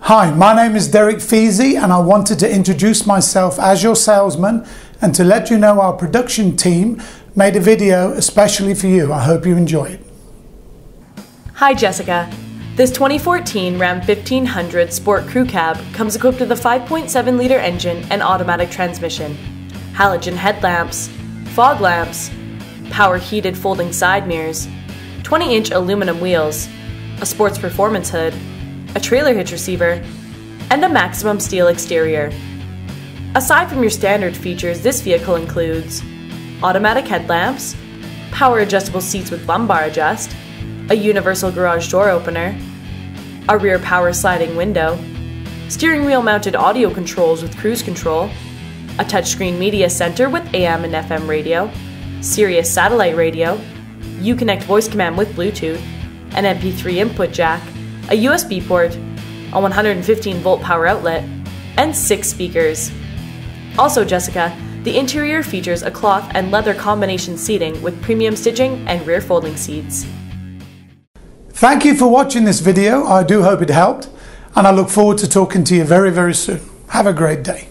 Hi, my name is Derek Feasy, and I wanted to introduce myself as your salesman and to let you know our production team made a video especially for you. I hope you enjoy it. Hi, Jessica. This 2014 Ram 1500 Sport Crew Cab comes equipped with a 5.7 liter engine and automatic transmission, halogen headlamps, fog lamps, power heated folding side mirrors, 20 inch aluminum wheels, a sports performance hood, a trailer hitch receiver, and a maximum steel exterior. Aside from your standard features, this vehicle includes automatic headlamps, power adjustable seats with lumbar adjust, a universal garage door opener, a rear power sliding window, steering wheel mounted audio controls with cruise control, a touchscreen media center with AM and FM radio, Sirius satellite radio, Uconnect voice command with Bluetooth, an MP3 input jack, a USB port, a 115 volt power outlet, and six speakers. Also, Jessica, the interior features a cloth and leather combination seating with premium stitching and rear folding seats. Thank you for watching this video. I do hope it helped, and I look forward to talking to you very, very soon. Have a great day.